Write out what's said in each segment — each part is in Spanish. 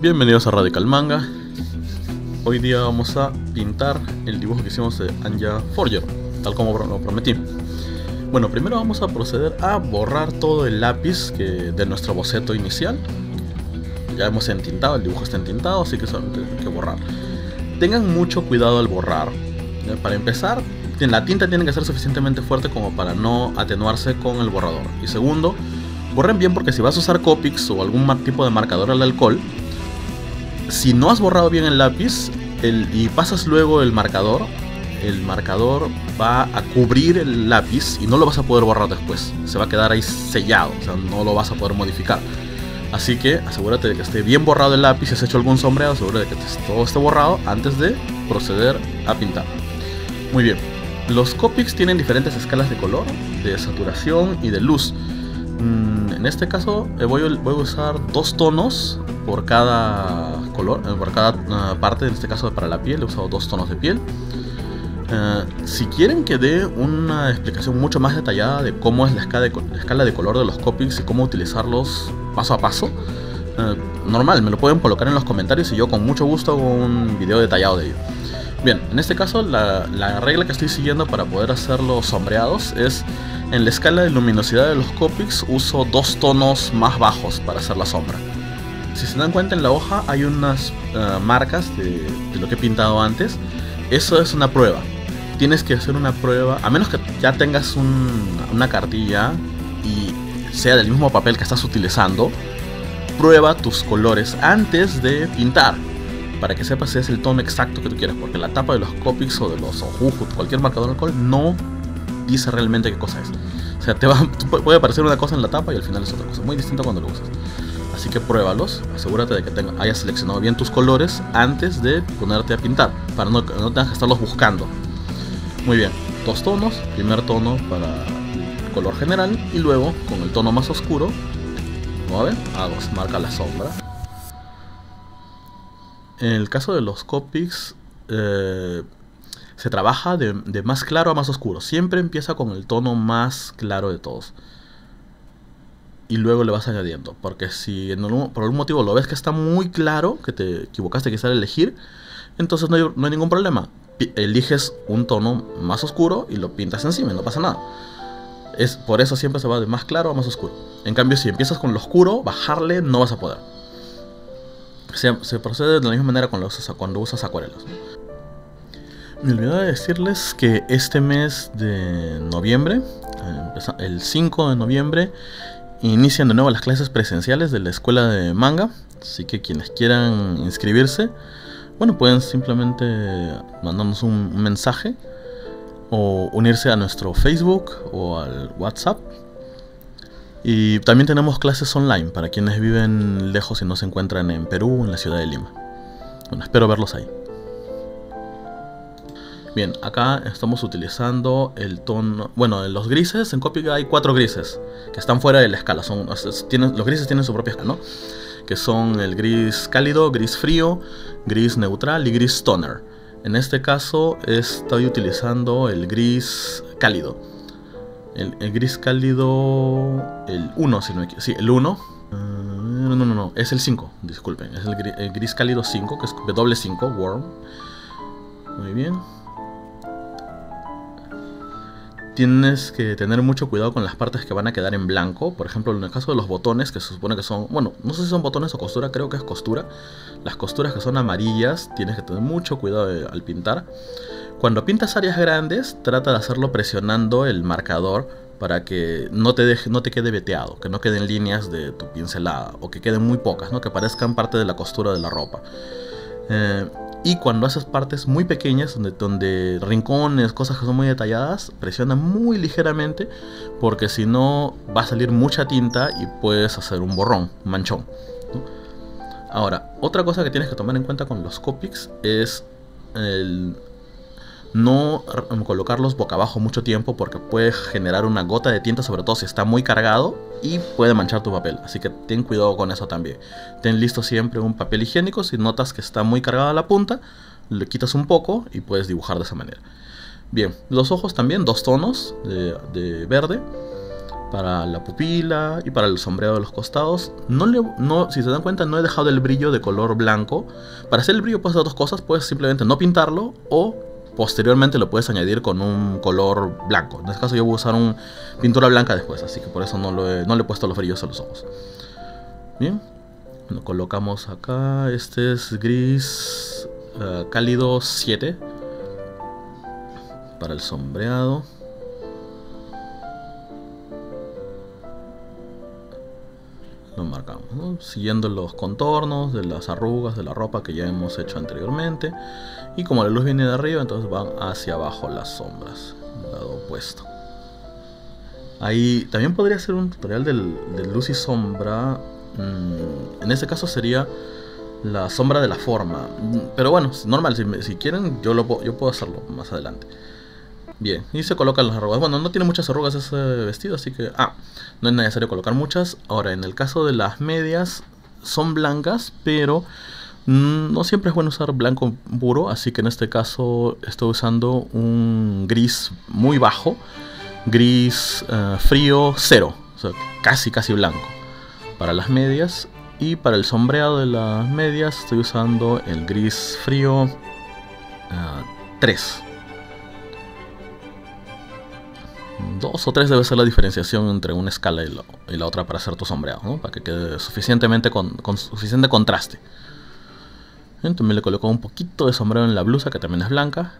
Bienvenidos a Radical Manga. Hoy día vamos a pintar el dibujo que hicimos de Anja Forger, tal como lo prometí. Bueno, primero vamos a proceder a borrar todo el lápiz que, de nuestro boceto inicial. Ya hemos entintado, el dibujo está entintado, así que solamente hay que borrar. Tengan mucho cuidado al borrar. Para empezar, la tinta tiene que ser suficientemente fuerte como para no atenuarse con el borrador. Y segundo, borren bien porque si vas a usar Copics o algún tipo de marcador al alcohol, si no has borrado bien el lápiz y pasas luego el marcador, el marcador va a cubrir el lápiz y no lo vas a poder borrar después. Se va a quedar ahí sellado, o sea, no lo vas a poder modificar. Así que asegúrate de que esté bien borrado el lápiz, si has hecho algún sombreado, asegúrate de que todo esté borrado antes de proceder a pintar. Muy bien, los Copics tienen diferentes escalas de color, de saturación y de luz. Mm, en este caso eh, voy, a usar dos tonos por cada color, eh, por cada ah, parte, en este caso para la piel he usado dos tonos de piel. Eh, si quieren que dé una explicación mucho más detallada de cómo es la escala de, la escala de color de los Copics y cómo utilizarlos paso a paso, normal, me lo pueden colocar en los comentarios y yo con mucho gusto hago un video detallado de ello. Bien, en este caso la, regla que estoy siguiendo para poder hacer los sombreados es en la escala de luminosidad de los Copics uso dos tonos más bajos para hacer la sombra. Si se dan cuenta en la hoja hay unas eh, marcas de, lo que he pintado antes. Eso es una prueba. Tienes que hacer una prueba, a menos que ya tengas una cartilla y sea del mismo papel que estás utilizando, prueba tus colores antes de pintar para que sepas si es el tono exacto que tú quieres, porque la tapa de los Copics o de los Ojuju, cualquier marcador alcohol, no dice realmente qué cosa es. O sea, te va, puede aparecer una cosa en la tapa y al final es otra cosa, muy distinto cuando lo usas. Así que pruébalos, asegúrate de que tenga, hayas seleccionado bien tus colores antes de ponerte a pintar, para no, no tengas que estarlos buscando. Muy bien, dos tonos, primer tono para el color general y luego con el tono más oscuro, como ven, hago, marca la sombra en el caso de los Copics, eh, se trabaja de, más claro a más oscuro. Siempre empieza con el tono más claro de todos. Y luego le vas añadiendo. Porque si por algún motivo lo ves que está muy claro, que te equivocaste quizá al elegir, entonces no hay, no hay ningún problema. eliges un tono más oscuro y lo pintas encima no pasa nada. Es, por eso siempre se va de más claro a más oscuro. En cambio, si empiezas con lo oscuro, bajarle no vas a poder se, procede de la misma manera cuando usas, cuando usas acuarelas. Me olvidé de decirles que este mes de noviembre, el 5 de noviembre, inician de nuevo las clases presenciales de la escuela de manga. Así que quienes quieran inscribirse, bueno, pueden simplemente mandarnos un mensaje o unirse a nuestro Facebook o al WhatsApp y también tenemos clases online para quienes viven lejos y no se encuentran en Perú, en la ciudad de Lima. Bueno, espero verlos ahí. Bien, acá estamos utilizando el tono... Bueno, en los grises, en Copic hay cuatro grises que están fuera de la escala. Son, tienen, los grises tienen su propia escala, ¿no? Que son el gris cálido, gris frío, gris neutral y gris toner. En este caso estoy utilizando el gris cálido. El, gris cálido. El 1, si no me Sí, el 1. Ah, no, no, no, no, es el 5, disculpen. Es el gris, cálido 5, que es W5, Worm. Muy bien. Tienes que tener mucho cuidado con las partes que van a quedar en blanco. Por ejemplo, en el caso de los botones, que se supone que son. Bueno, no sé si son botones o costura, creo que es costura. Las costuras que son amarillas, tienes que tener mucho cuidado al pintar. Cuando pintas áreas grandes, trata de hacerlo presionando el marcador para que no te, deje, no te quede veteado, que no queden líneas de tu pincelada o que queden muy pocas, ¿no? que parezcan parte de la costura de la ropa. Eh, y cuando haces partes muy pequeñas, donde, rincones, cosas que son muy detalladas, presiona muy ligeramente porque si no va a salir mucha tinta y puedes hacer un borrón, un manchón. Ahora, otra cosa que tienes que tomar en cuenta con los Copics es no colocarlos boca abajo mucho tiempo porque puede generar una gota de tinta, sobre todo si está muy cargado y puede manchar tu papel. Así que ten cuidado con eso también. Ten listo siempre un papel higiénico. Si notas que está muy cargada la punta, le quitas un poco y puedes dibujar de esa manera. Bien, los ojos también, dos tonos de, verde. para la pupila y para el sombreado de los costados. No le, no, si se dan cuenta, no he dejado el brillo de color blanco. Para hacer el brillo puedes hacer dos cosas. Puedes simplemente no pintarlo o posteriormente lo puedes añadir con un color blanco. En este caso yo voy a usar una pintura blanca después, así que por eso no, le he puesto los brillos a los ojos. Bien, lo colocamos acá. Este es gris eh, cálido 7 para el sombreado. Siguiendo los contornos de las arrugas de la ropa que ya hemos hecho anteriormente. Y como la luz viene de arriba, entonces van hacia abajo las sombras, lado opuesto. Ahí también podría ser un tutorial de luz y sombra. Mm, en este caso sería la sombra de la forma. Pero bueno, normal, si, quieren, yo, lo, yo puedo hacerlo más adelante. Bien, y se colocan las arrugas. Bueno, no tiene muchas arrugas ese vestido, así que... Ah, no es necesario colocar muchas. Ahora, en el caso de las medias, son blancas, pero no siempre es bueno usar blanco puro, así que en este caso estoy usando un gris muy bajo, gris eh, frío cero, o sea, casi casi blanco para las medias y para el sombreado de las medias estoy usando el gris frío 3. Dos o tres debe ser la diferenciación entre una escala y, la otra para hacer tu sombreado, para que quede suficientemente con, suficiente contraste. También le coloco un poquito de sombreado en la blusa, que también es blanca.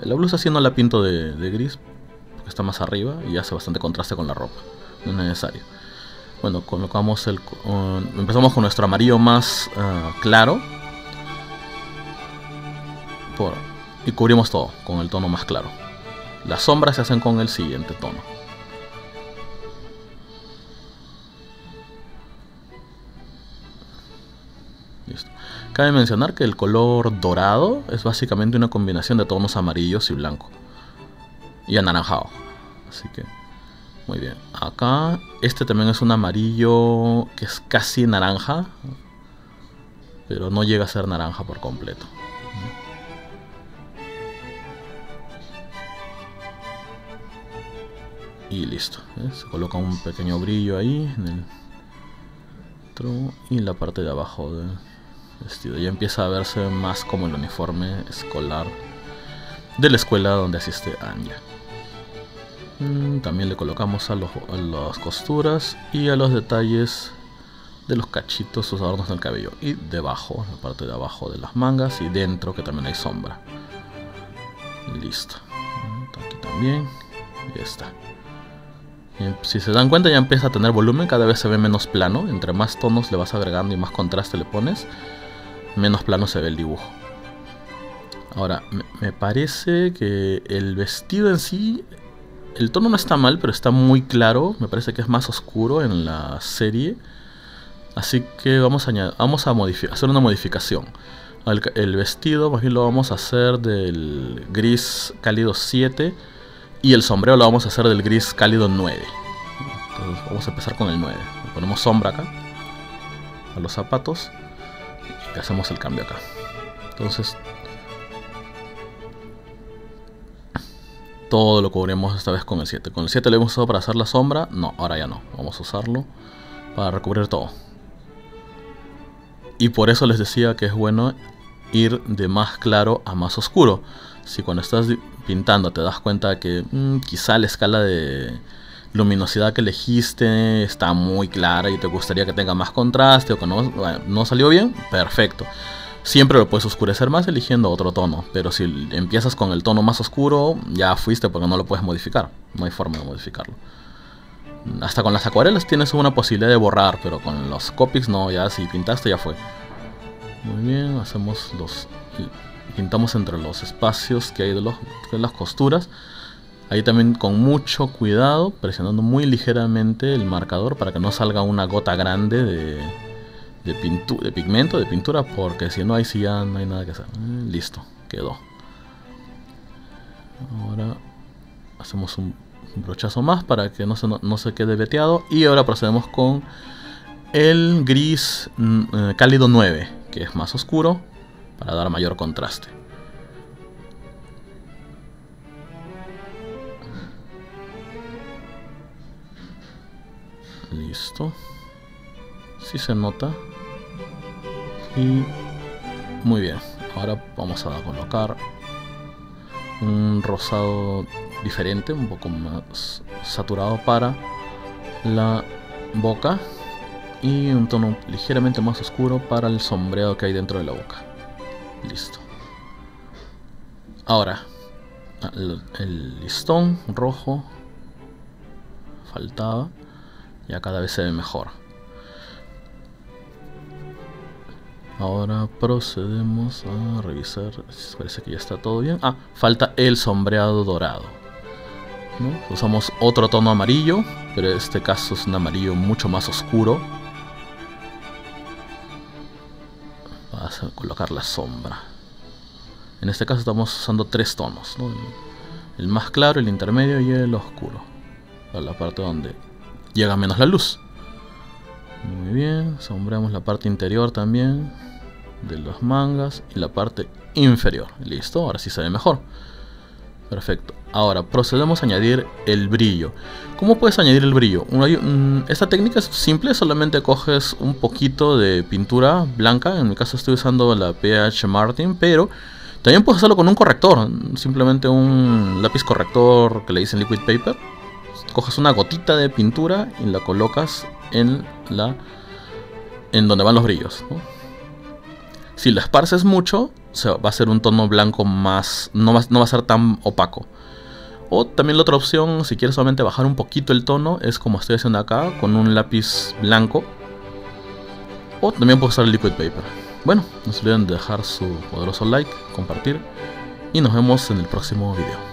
La blusa sí no la pinto de, gris, porque está más arriba y hace bastante contraste con la ropa. No es necesario. Bueno, colocamos el... empezamos con nuestro amarillo más ah, claro. y cubrimos todo con el tono más claro. Las sombras se hacen con el siguiente tono. Listo. Cabe mencionar que el color dorado es básicamente una combinación de tonos amarillos y blanco. Y anaranjado. Así que, muy bien. Acá, este también es un amarillo que es casi naranja. Pero no llega a ser naranja por completo. Y listo se coloca un pequeño brillo ahí en el y en la parte de abajo del vestido. Ya empieza a verse más como el uniforme escolar de la escuela donde asiste Anya. Mm, también le colocamos a, las costuras y a los detalles de los cachitos sus adornos del cabello. Y debajo, la parte de abajo de las mangas y dentro que también hay sombra. Listo. Aquí también. Ya está si se dan cuenta ya empieza a tener volumen, cada vez se ve menos plano. Entre más tonos le vas agregando y más contraste le pones, menos plano se ve el dibujo. Ahora, me parece que el vestido en sí, el tono no está mal, pero está muy claro. Me parece que es más oscuro en la serie. Así que vamos a, vamos a hacer una modificación. El, el, vestido, más bien lo vamos a hacer del gris cálido 7 y el sombrero lo vamos a hacer del gris cálido 9. Entonces vamos a empezar con el 9. ponemos sombra acá. A los zapatos. Y hacemos el cambio acá. Entonces. Todo lo cubrimos esta vez con el 7. Con el 7 lo hemos usado para hacer la sombra. No, ahora ya no. Vamos a usarlo para recubrir todo. Y por eso les decía que es bueno ir de más claro a más oscuro. Si cuando estás pintando te das cuenta que mm, quizá la escala de luminosidad que elegiste está muy clara y te gustaría que tenga más contraste o que no, no salió bien, perfecto. Siempre lo puedes oscurecer más eligiendo otro tono, pero si empiezas con el tono más oscuro, ya fuiste porque no lo puedes modificar, no hay forma de modificarlo. Hasta con las acuarelas tienes una posibilidad de borrar, pero con los copics no, ya si pintaste ya fue. Muy bien, hacemos los pintamos entre los espacios que hay de, los, de las costuras. Ahí también con mucho cuidado, presionando muy ligeramente el marcador para que no salga una gota grande de, de, de pigmento, de pintura, porque si no, ahí sí ya no hay nada que hacer. Eh, listo, quedó. Ahora hacemos un, brochazo más para que no se, no, se quede veteado. Y ahora procedemos con el gris mm, eh, cálido 9, que es más oscuro para dar mayor contraste. Listo. Sí se nota. Y muy bien. Ahora vamos a colocar un rosado diferente, un poco más saturado para la boca y un tono ligeramente más oscuro para el sombreado que hay dentro de la boca. Listo. Ahora, el, listón rojo faltaba, ya cada vez se ve mejor. Ahora procedemos a revisar, parece que ya está todo bien. Ah, falta el sombreado dorado. Usamos otro tono amarillo, pero en este caso es un amarillo mucho más oscuro. Colocar la sombra. En este caso estamos usando tres tonos. El, más claro, el intermedio y el oscuro. La parte donde llega menos la luz. Muy bien, sombreamos la parte interior también de las mangas y la parte inferior. Listo, ahora sí se ve mejor. Perfecto. Ahora procedemos a añadir el brillo. ¿Cómo puedes añadir el brillo? Esta técnica es simple, solamente coges un poquito de pintura blanca. En mi caso estoy usando la PH Martin, pero también puedes hacerlo con un corrector. Simplemente un lápiz corrector que le dicen liquid paper. Coges una gotita de pintura y la colocas en la en donde van los brillos. Si lo esparces mucho, va a ser un tono blanco más. No va, a ser tan opaco. O también la otra opción, si quieres solamente bajar un poquito el tono, es como estoy haciendo acá, con un lápiz blanco. O también puedes usar liquid paper. Bueno, no se olviden de dejar su poderoso like, compartir y nos vemos en el próximo video.